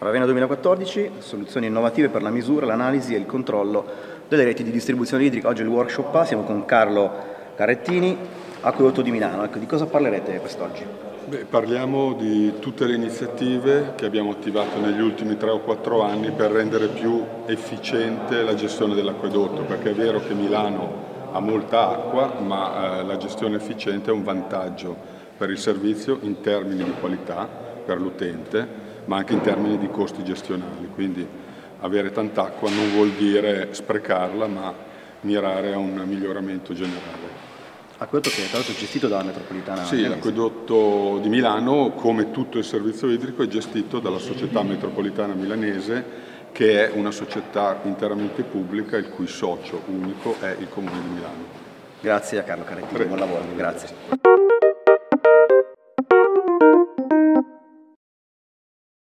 Ravenna 2014, soluzioni innovative per la misura, l'analisi e il controllo delle reti di distribuzione idrica. Oggi il workshop A, siamo con Carlo Carrettini, Acquedotto di Milano. Ecco, di cosa parlerete quest'oggi? Parliamo di tutte le iniziative che abbiamo attivato negli ultimi 3 o 4 anni per rendere più efficiente la gestione dell'acquedotto, perché è vero che Milano ha molta acqua, ma eh, la gestione efficiente è un vantaggio per il servizio in termini di qualità per l'utente, ma anche in termini di costi gestionali. Quindi avere tanta acqua non vuol dire sprecarla, ma mirare a un miglioramento generale. Acquedotto che è tra l'altro gestito dalla metropolitana Sì, l'acquedotto di Milano, come tutto il servizio idrico, è gestito dalla società metropolitana milanese che è una società interamente pubblica il cui socio unico è il Comune di Milano. Grazie a Carlo Carettini, buon lavoro. Grazie.